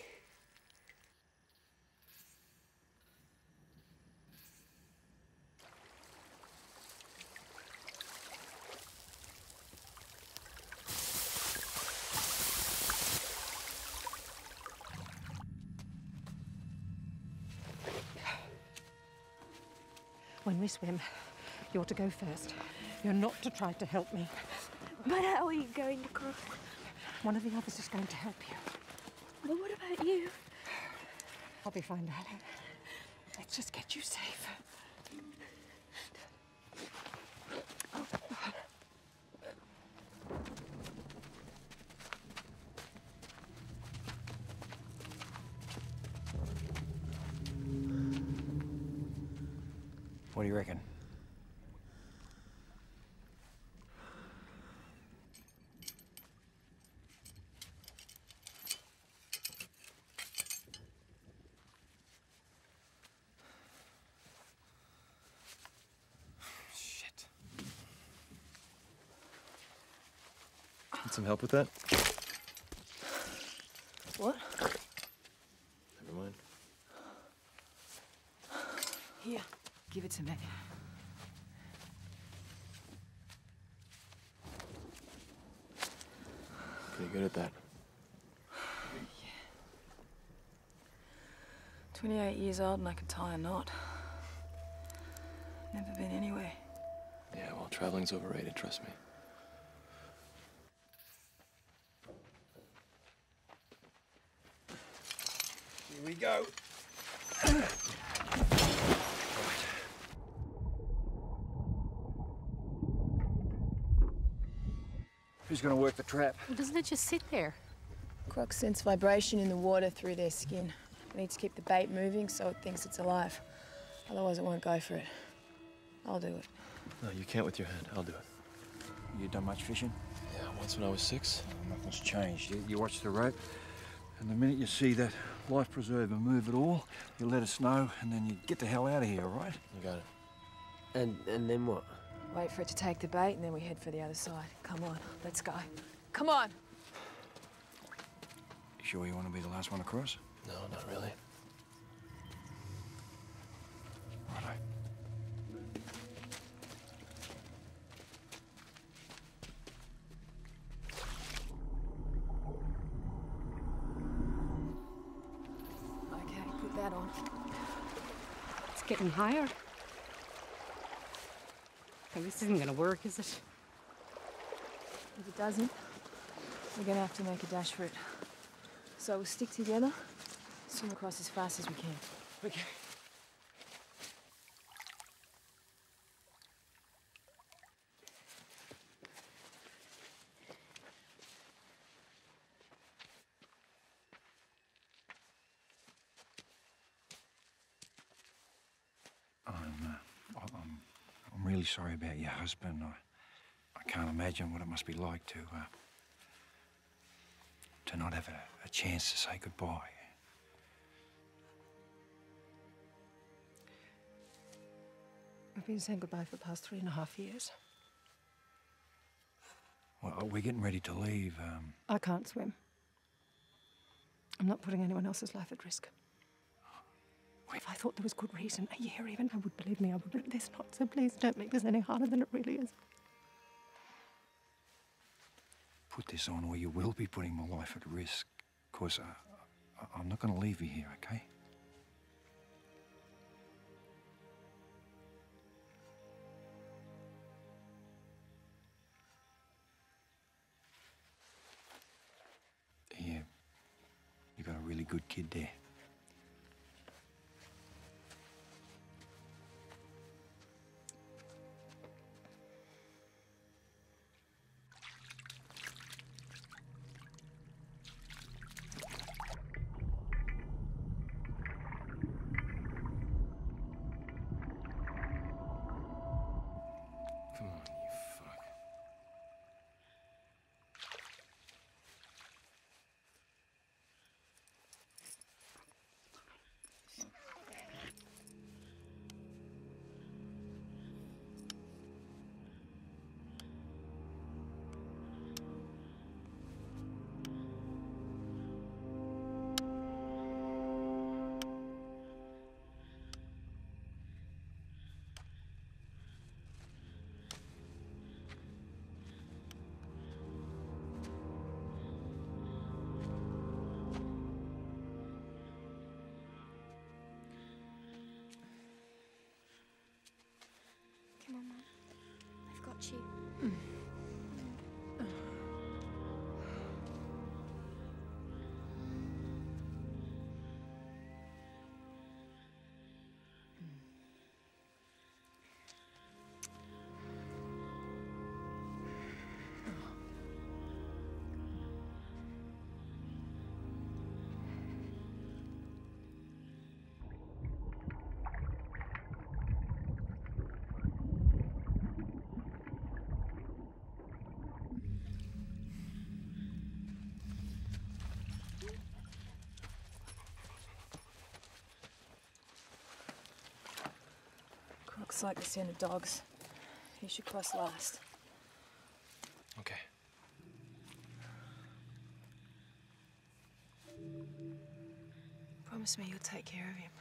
When we swim, you're to go first. You're not to try to help me. But how are you going to cross? One of the others is going to help you. Well, what about you? I'll be fine, darling. Let's just get you safe. Some help with that? What? Never mind. Here, give it to me. Pretty good at that. Yeah. 28 years old and I can tie a knot. Never been anywhere. Yeah, well, traveling's overrated, trust me. Go. Who's gonna work the trap? Well, doesn't it just sit there? Crocs sense vibration in the water through their skin. We need to keep the bait moving so it thinks it's alive. Otherwise, it won't go for it. I'll do it. No, you can't with your hand. I'll do it. You done much fishing? Yeah, once when I was six. Oh, nothing's changed. You, you watch the rope, and the minute you see that life preserver move at all, you let us know, and then you get the hell out of here, right? You got it. And and then what? Wait for it to take the bait and then we head for the other side. Come on, let's go. Come on! You sure you want to be the last one across? No, not really. Righto. Okay, put that on. It's getting higher. Okay, this isn't gonna work, is it? If it doesn't, we're gonna have to make a dash for it. So we'll stick together, swim across as fast as we can. Okay. I'm, uh, I- I'm, I'm really sorry about your husband. I, I can't imagine what it must be like to, uh, to not have a, a chance to say goodbye. I've been saying goodbye for the past three and a half years. Well, we're getting ready to leave. Um, I can't swim. I'm not putting anyone else's life at risk. If I thought there was good reason, a year even, I would believe me, I would, but this not, so please don't make this any harder than it really is. put this on, or you will be putting my life at risk. Cause I, I, I'm not going to leave you here, okay? Yeah, you got a really good kid there. I've got looks like the sound of dogs. He should cross last. Okay. Promise me you'll take care of him.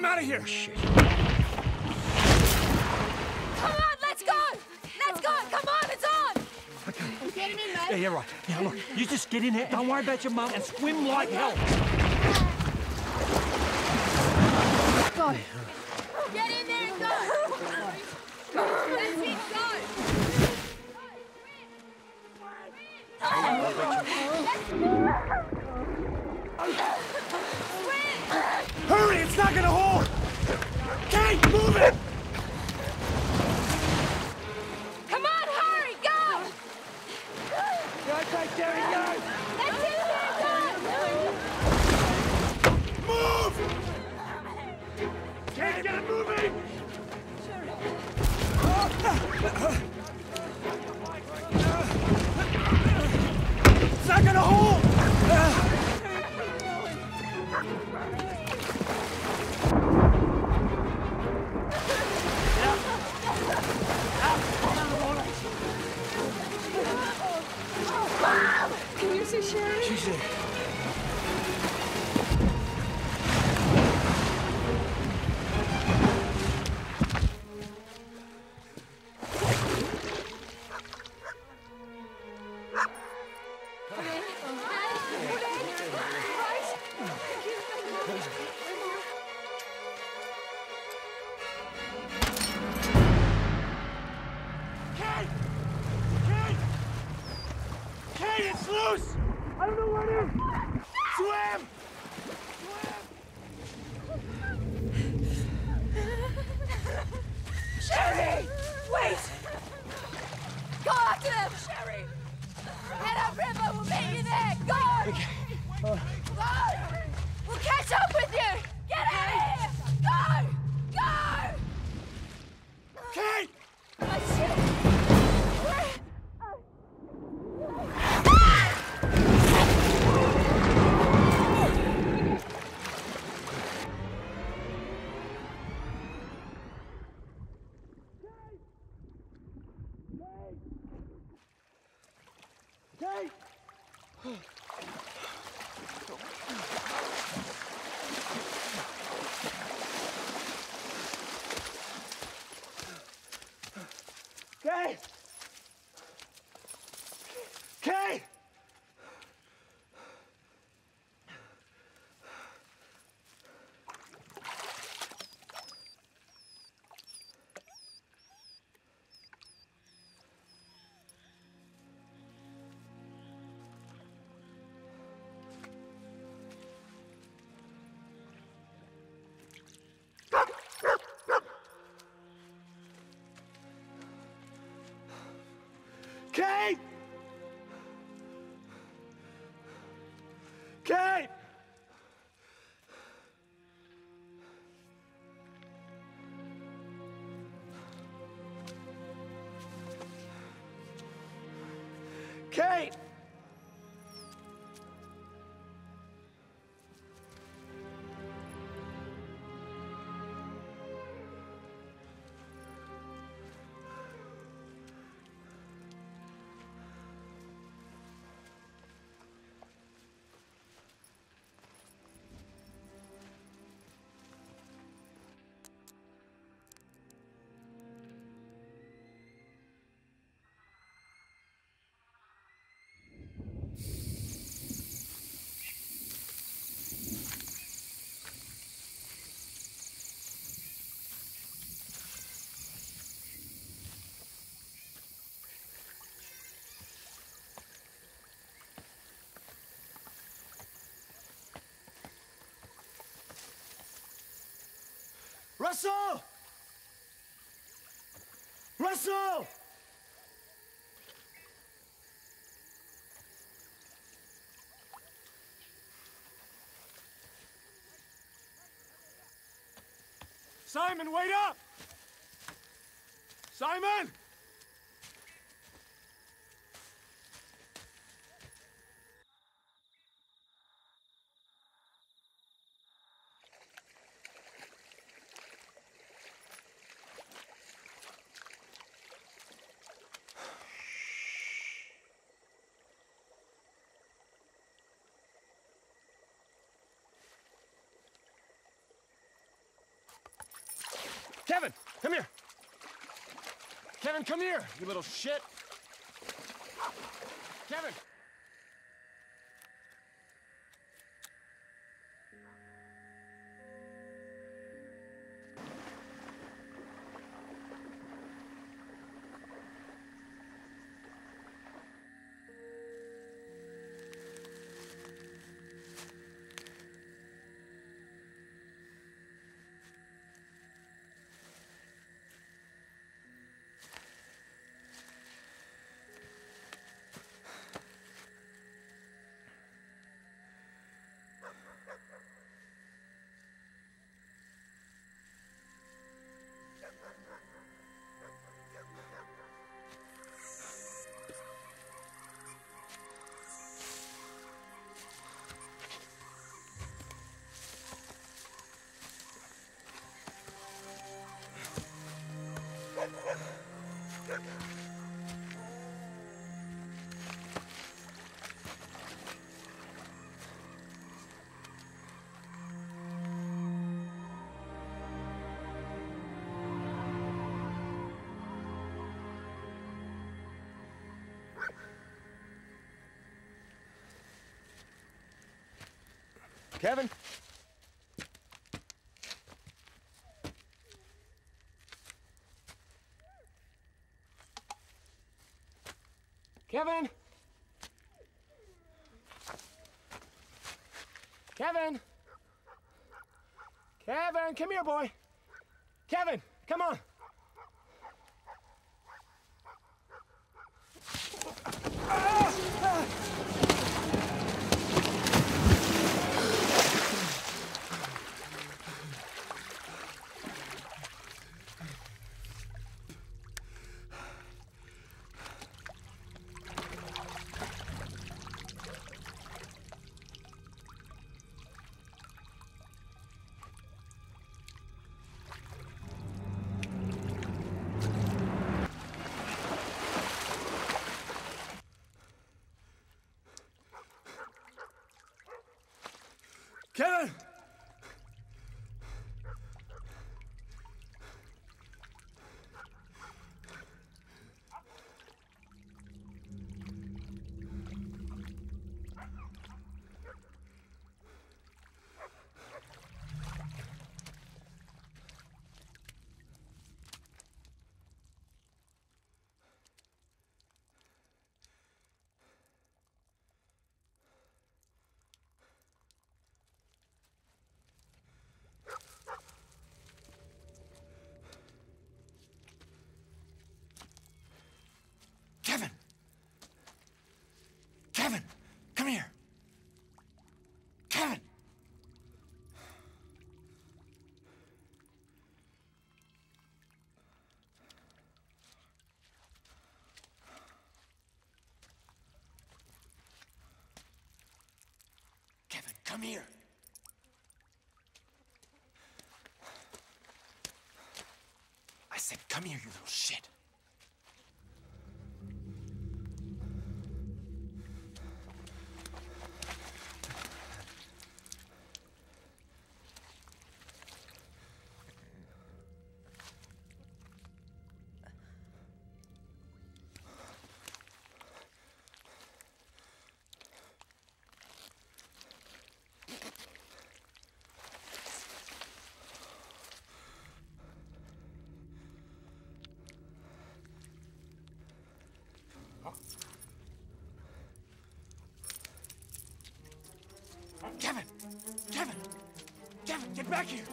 Him out of here! Shit. Come on, let's go! Let's go! Come on, it's on! Get him in, mate. Yeah, yeah, right. Yeah, look, you just get in there. Don't worry about your mum and swim like hell. Go. Get in there and go! That's it, go! Hurry! It's not gonna hold! Kate, move it! See Kate! Russell! Russell! Simon, wait up! Simon! Kevin, come here. Kevin, come here, you little shit. Kevin. Kevin? Kevin? Kevin? Kevin, come here, boy. Kevin, come on. Kevin! Kevin! Kevin! Come here! Kevin! Kevin, come here! I said, come here, you little shit! Kevin! Kevin! Kevin, get back here!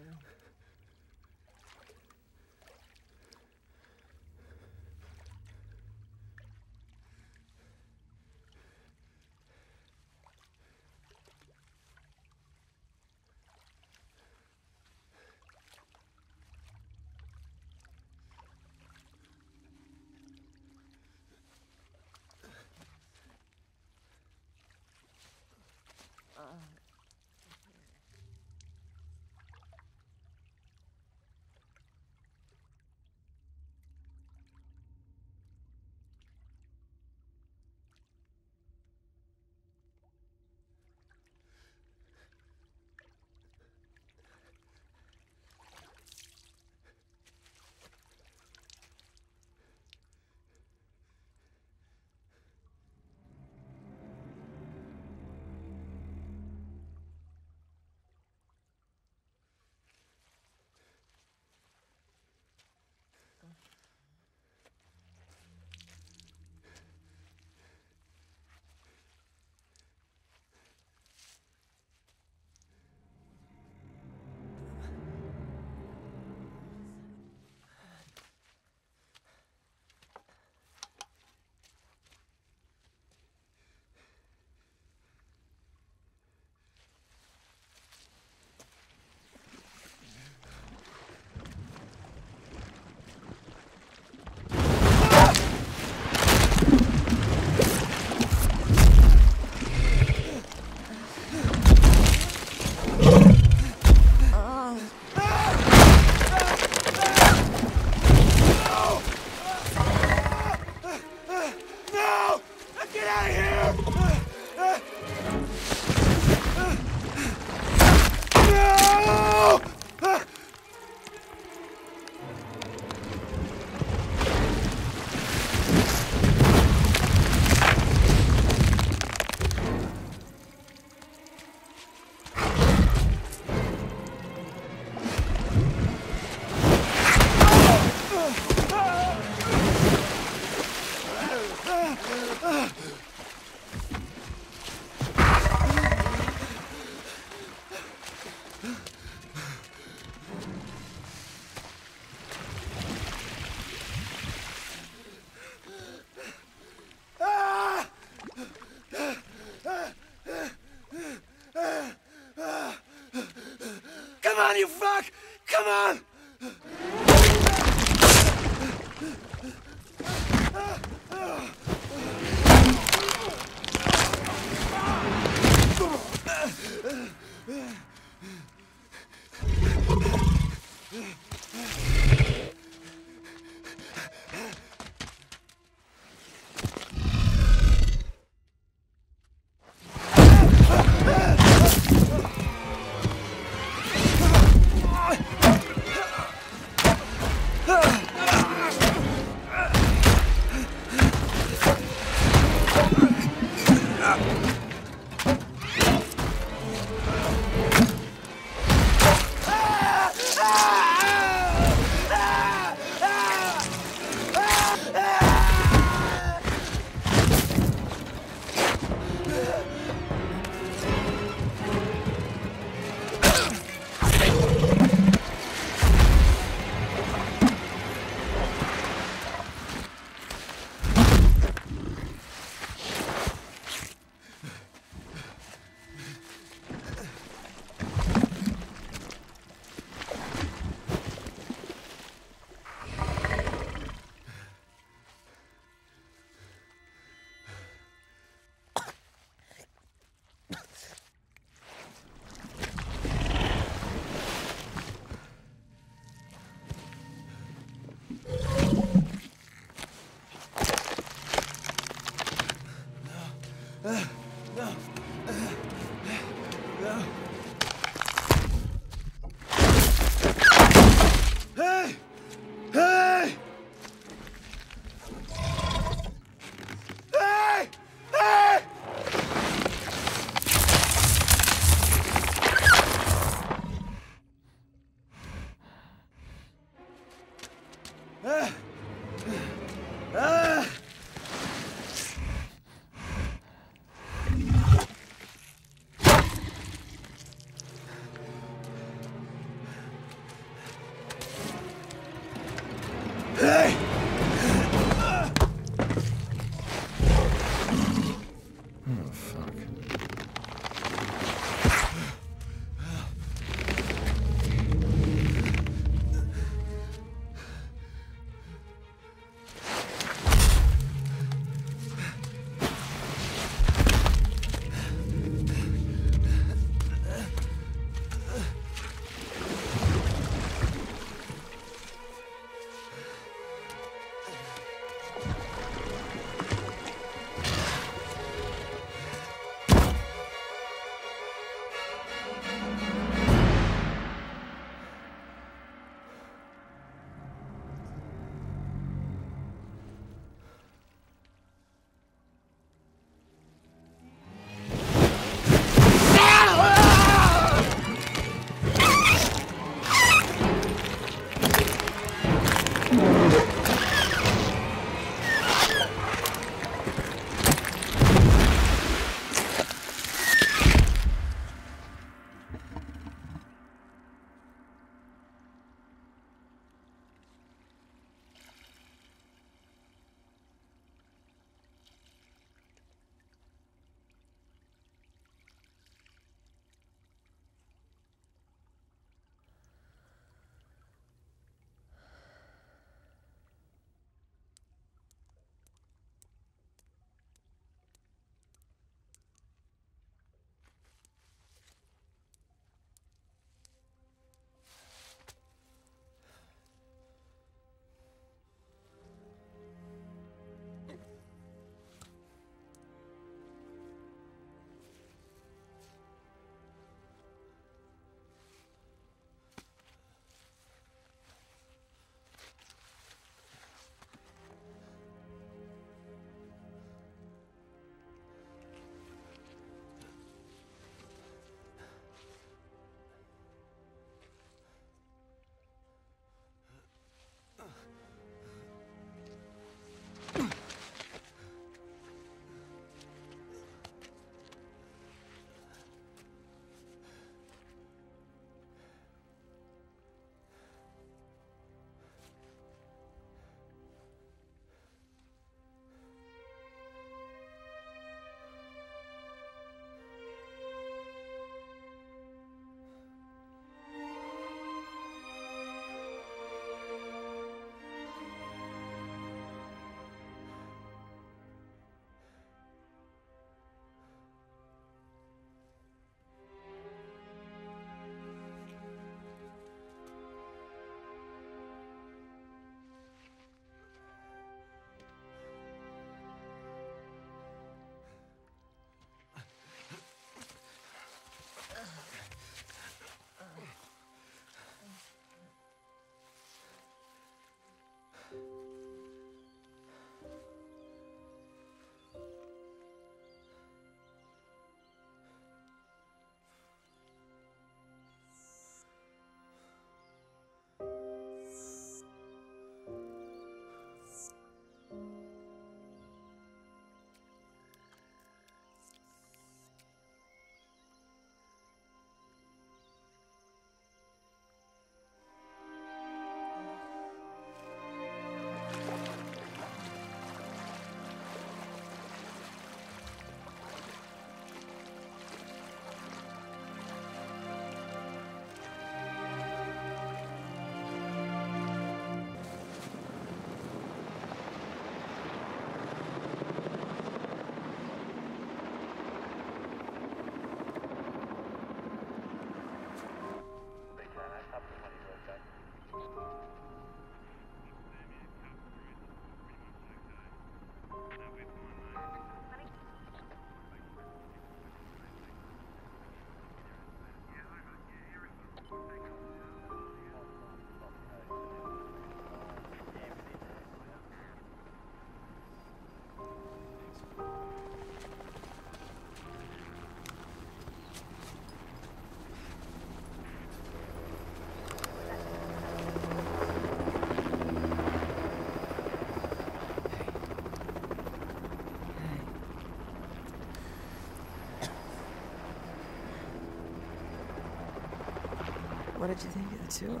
Did you think of the tour?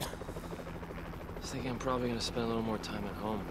I was thinking I'm probably gonna spend a little more time at home.